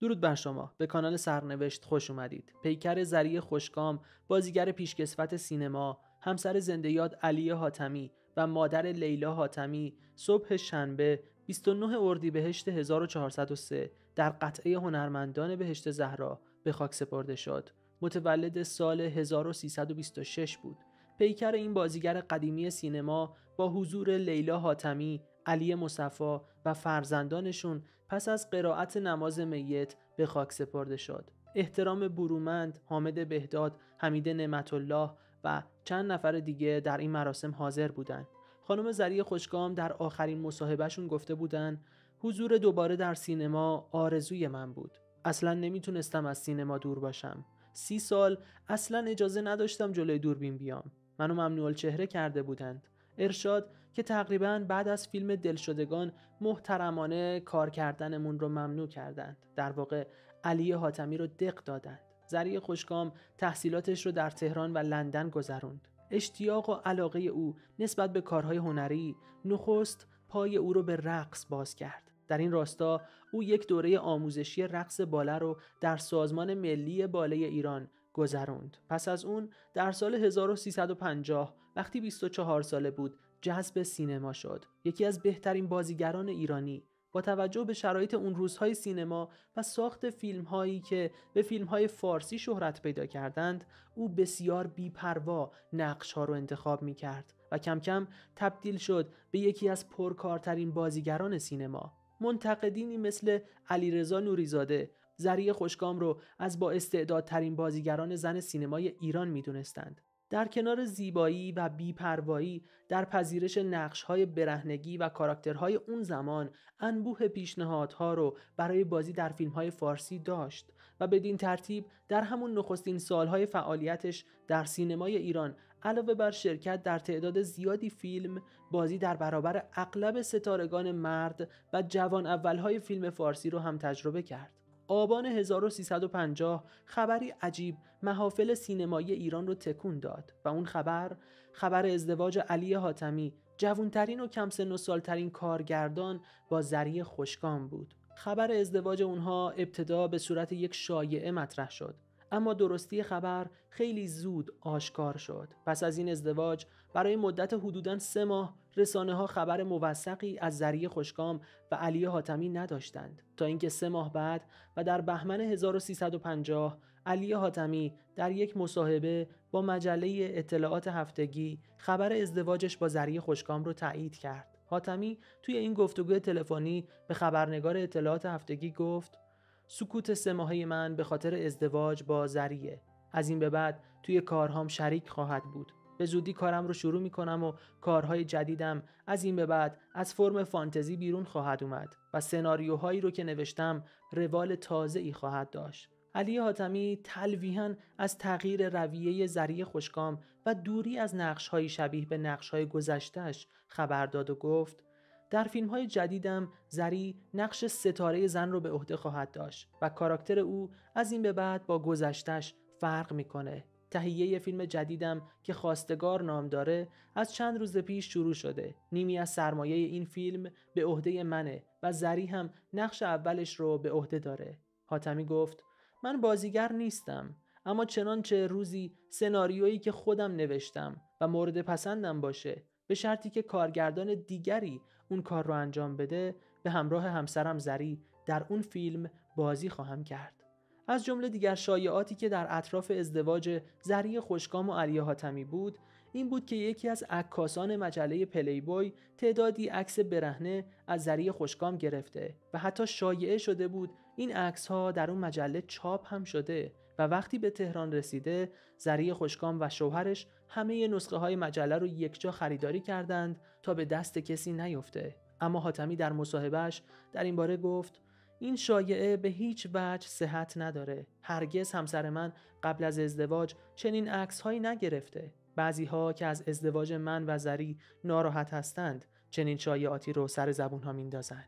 درود بر شما. به کانال سرنوشت خوش اومدید. پیکر زری خوشکام بازیگر پیشکسوت سینما همسر زنده یاد علی حاتمی و مادر لیلا حاتمی صبح شنبه 29 اردیبهشت 1403 در قطعه هنرمندان بهشت زهرا به خاک سپرده شد. متولد سال 1326 بود. پیکر این بازیگر قدیمی سینما با حضور لیلا حاتمی علی مصفا و فرزندانشون پس از قرائت نماز میت به خاک سپرده شد. احترام برومند، حامد بهداد، حمید نعمت الله و چند نفر دیگه در این مراسم حاضر بودند. خانم زری خوشگام در آخرین مصاحبهشون گفته بودند حضور دوباره در سینما آرزوی من بود. اصلا نمی‌تونستم از سینما دور باشم. سی سال اصلا اجازه نداشتم جلوی دوربین بیام. منو ممنوع چهره کرده بودند. ارشاد که تقریبا بعد از فیلم دلشدگان محترمانه کار کردنمون رو ممنوع کردند. در واقع علی حاتمی رو دق دادند. زری خوشکام تحصیلاتش رو در تهران و لندن گذروند. اشتیاق و علاقه او نسبت به کارهای هنری نخست پای او رو به رقص باز کرد. در این راستا او یک دوره آموزشی رقص باله رو در سازمان ملی باله ایران گذروند. پس از اون در سال 1350 وقتی 24 ساله بود جذب سینما شد. یکی از بهترین بازیگران ایرانی. با توجه به شرایط اون روزهای سینما و ساخت فیلم هایی که به فیلم های فارسی شهرت پیدا کردند او بسیار بیپروا نقش ها رو انتخاب می کرد و کم کم تبدیل شد به یکی از پرکارترین بازیگران سینما. منتقدینی مثل علیرضا نوریزاده زری خوشگام رو از با استعدادترین بازیگران زن سینمای ایران می‌دونستند. در کنار زیبایی و بیپروایی در پذیرش نقشهای برهنگی و کاراکترهای اون زمان انبوه پیشنهادها رو برای بازی در فیلمهای فارسی داشت و بدین ترتیب در همون نخستین سالهای فعالیتش در سینمای ایران علاوه بر شرکت در تعداد زیادی فیلم بازی در برابر اغلب ستارگان مرد و جوان اولهای فیلم فارسی رو هم تجربه کرد. آبان 1350 خبری عجیب محافل سینمایی ایران رو تکون داد و اون خبر خبر ازدواج علی حاتمی جوانترین و کم سن و سالترین کارگردان با زری خوشگام بود. خبر ازدواج اونها ابتدا به صورت یک شایعه مطرح شد. اما درستی خبر خیلی زود آشکار شد. پس از این ازدواج برای مدت حدوداً سه ماه رسانه ها خبر موثقی از ذریع خوشگام و علی حاتمی نداشتند. تا اینکه سه ماه بعد و در بهمن 1350 علی حاتمی در یک مصاحبه با مجله اطلاعات هفتگی خبر ازدواجش با ذریع خوشگام رو تایید کرد. حاتمی توی این گفتگو تلفنی به خبرنگار اطلاعات هفتگی گفت سکوت سه ماهه من به خاطر ازدواج با زریه. از این به بعد توی کارهام شریک خواهد بود. به زودی کارم رو شروع می کنم و کارهای جدیدم از این به بعد از فرم فانتزی بیرون خواهد اومد و سناریوهایی رو که نوشتم روال تازه ای خواهد داشت. علی حاتمی تلویحا از تغییر رویه زری خوشکام و دوری از نقشهایی شبیه به نقشهای گذشتهش خبر داد و گفت در فیلم های جدیدم زری نقش ستاره زن رو به عهده خواهد داشت و کاراکتر او از این به بعد با گذشتش فرق می‌کنه. تهیه فیلم جدیدم که خواستگار نام داره از چند روز پیش شروع شده. نیمی از سرمایه این فیلم به عهده منه و زری هم نقش اولش رو به عهده داره. حاتمی گفت من بازیگر نیستم اما چنانچه روزی سناریویی که خودم نوشتم و مورد پسندم باشه به شرطی که کارگردان دیگری اون کار رو انجام بده به همراه همسرم زری در اون فیلم بازی خواهم کرد. از جمله دیگر شایعاتی که در اطراف ازدواج زری خوشگام و علی حاتمی بود این بود که یکی از عکاسان مجله پلی بوی تعدادی عکس برهنه از زری خوشگام گرفته و حتی شایعه شده بود این عکس ها در اون مجله چاپ هم شده. و وقتی به تهران رسیده زری خوشگام و شوهرش همه نسخه های مجله رو یکجا خریداری کردند تا به دست کسی نیفته. اما حاتمی در مصاحبهش در این باره گفت این شایعه به هیچ وجه صحت نداره. هرگز همسر من قبل از ازدواج چنین عکس هایی نگرفته. بعضی ها که از ازدواج من و زری ناراحت هستند چنین شایعاتی رو سر زبون ها میندازن.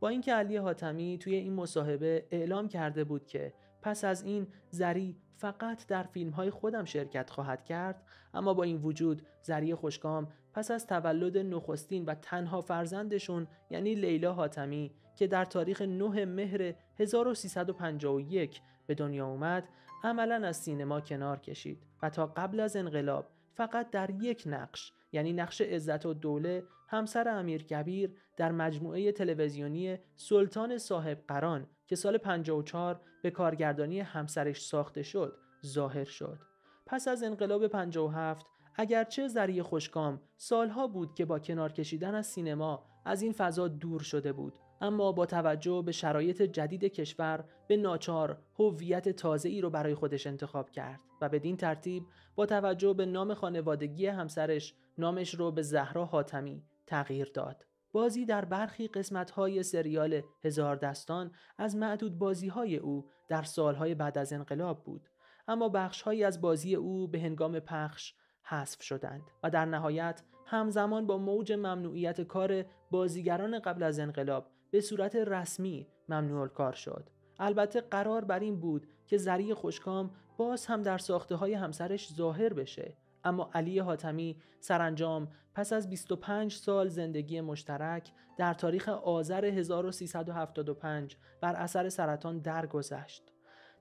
با اینکه علی حاتمی توی این مصاحبه اعلام کرده بود که پس از این زری فقط در فیلم های خودم شرکت خواهد کرد اما با این وجود زری خوشکام پس از تولد نخستین و تنها فرزندشون یعنی لیلا حاتمی که در تاریخ 9 مهر 1351 به دنیا اومد عملا از سینما کنار کشید و تا قبل از انقلاب فقط در یک نقش یعنی نقش عزت و دوله همسر امیر کبیر در مجموعه تلویزیونی سلطان صاحب قران که سال 54 به کارگردانی همسرش ساخته شد ظاهر شد پس از انقلاب 57 اگرچه زری خوشکام سالها بود که با کنار کشیدن از سینما از این فضا دور شده بود اما با توجه به شرایط جدید کشور به ناچار هویت تازه ای رو برای خودش انتخاب کرد و بدین ترتیب با توجه به نام خانوادگی همسرش نامش رو به زهرا حاتمی تغییر داد. بازی در برخی قسمت‌های سریال هزار دستان از معدود بازی‌های او در سالهای بعد از انقلاب بود اما بخش‌هایی از بازی او به هنگام پخش حذف شدند و در نهایت همزمان با موج ممنوعیت کار بازیگران قبل از انقلاب به صورت رسمی ممنوع کار شد. البته قرار بر این بود که زری خوشکام باز هم در ساخته های همسرش ظاهر بشه اما علی حاتمی سرانجام پس از 25 سال زندگی مشترک در تاریخ آذر 1375 بر اثر سرطان درگذشت.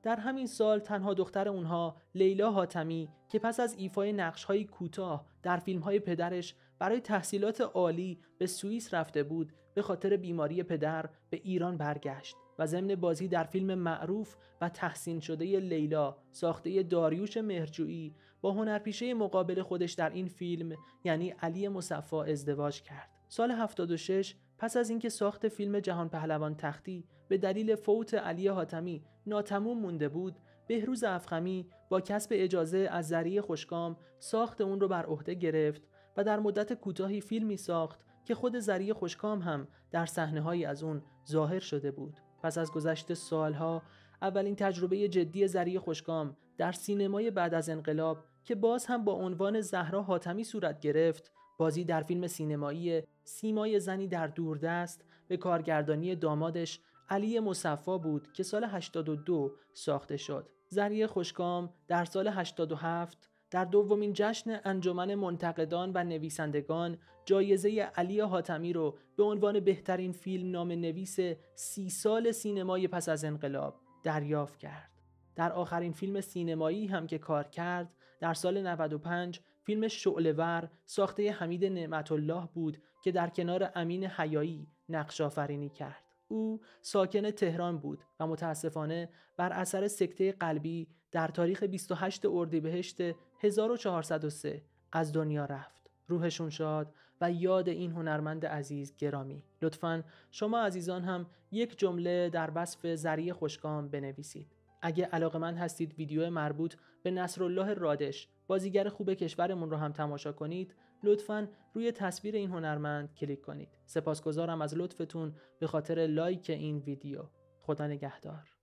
در همین سال تنها دختر اونها لیلا حاتمی که پس از ایفای نقش‌های کوتاه در فیلم‌های پدرش برای تحصیلات عالی به سوئیس رفته بود به خاطر بیماری پدر به ایران برگشت و ضمن بازی در فیلم معروف و تحسین شده لیلا ساخته داریوش مهرجویی با هنرپیشه مقابل خودش در این فیلم یعنی علی مصفا ازدواج کرد. سال 76 پس از اینکه ساخت فیلم جهان پهلوان تختی به دلیل فوت علی حاتمی ناتموم مونده بود بهروز افخمی با کسب اجازه از ذریع خوشکام ساخت اون رو بر عهده گرفت و در مدت کوتاهی فیلمی ساخت که خود ذریع خوشکام هم در صحنه از اون ظاهر شده بود پس از گذشت سالها اولین تجربه جدی ذریع خوشکام در سینمای بعد از انقلاب که باز هم با عنوان زهرا حاتمی صورت گرفت بازی در فیلم سینمایی سیمای زنی در دوردست به کارگردانی دامادش علی مصفا بود که سال 82 ساخته شد. زریع خوشکام در سال 87 در دومین جشن انجمن منتقدان و نویسندگان جایزه علی حاتمی رو به عنوان بهترین فیلم نام نویس سی سال سینمای پس از انقلاب دریافت کرد. در آخرین فیلم سینمایی هم که کار کرد در سال 95 فیلم شعلور ساخته حمید نعمت الله بود که در کنار امین حیایی نقش آفرینی کرد. او ساکن تهران بود و متاسفانه بر اثر سکته قلبی در تاریخ 28 اردیبهشت 1403 از دنیا رفت. روحشون شاد و یاد این هنرمند عزیز گرامی. لطفا شما عزیزان هم یک جمله در وصف زری خوشگام بنویسید. اگه علاقه من هستید ویدیو مربوط به نصرالله رادش بازیگر خوب کشورمون رو هم تماشا کنید لطفا روی تصویر این هنرمند کلیک کنید. سپاسگزارم از لطفتون به خاطر لایک این ویدیو. خدا نگهدار.